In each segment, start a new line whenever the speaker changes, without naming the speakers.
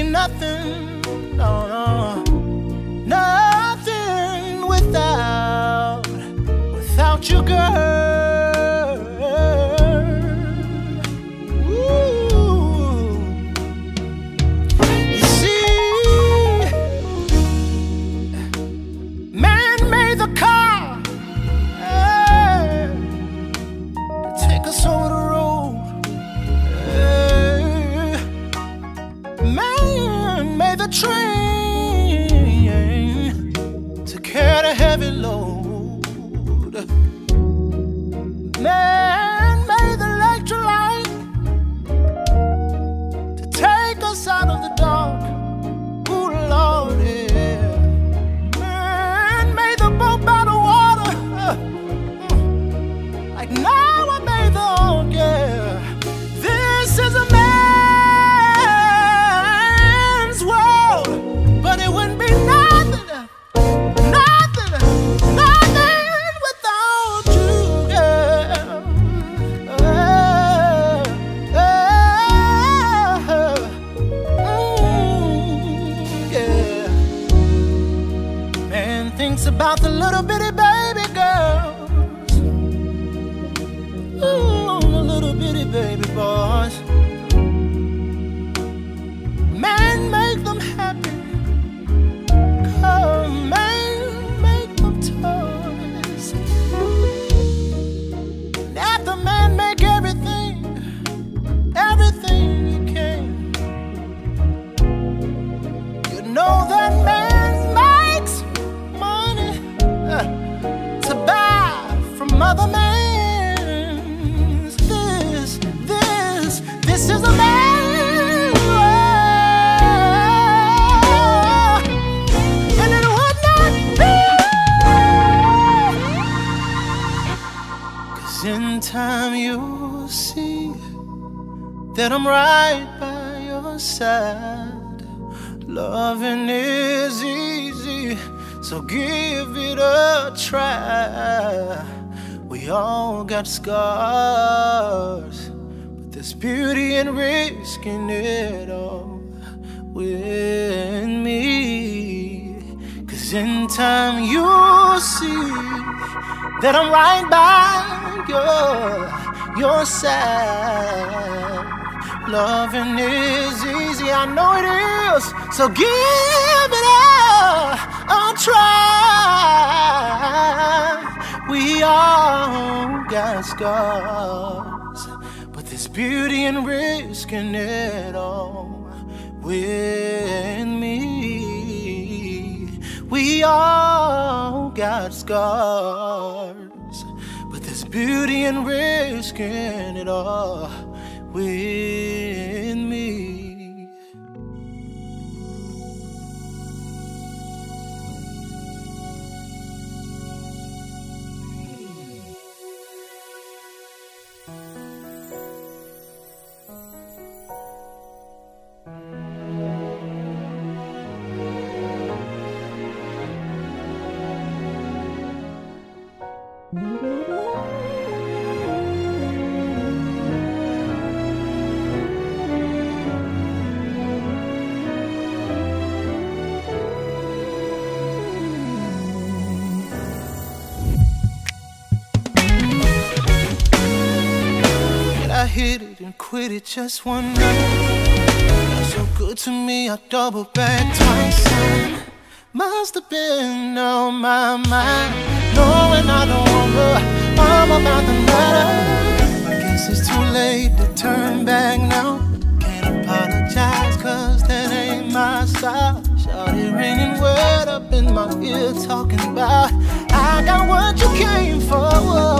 nothing, no, no, nothing carry the heavy load. Little bitty baby girls. Ooh, little bitty baby boys. Time you'll see that I'm right by your side. Loving is easy, so give it a try. We all got scars, but there's beauty in risking it all with me. Cause in time you'll see that I'm right by your, your side. Loving is easy, I know it is. So give it a, a try. We all got scars, but there's beauty in risking it all with me. We all got scars, beauty in risking it all with me. I hit it and quit it just one night. Got so good to me, I double back twice. Must have been on my mind, knowing I don't wanna. I'm about the matter. I guess it's too late to turn back now. Can't apologize, cause that ain't my style. Shouted raining word up in my ear, talking about I got what you came for.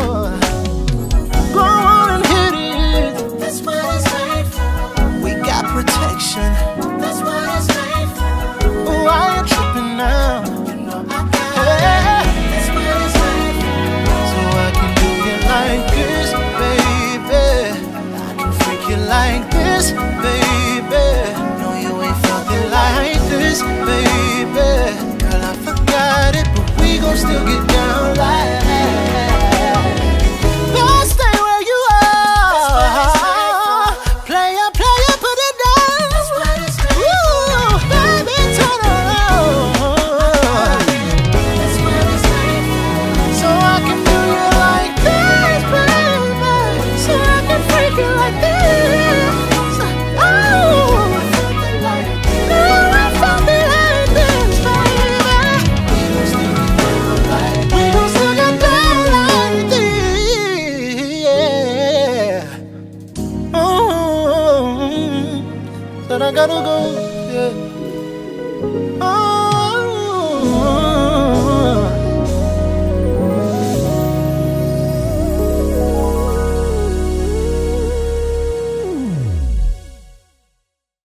Gotta go. Yeah.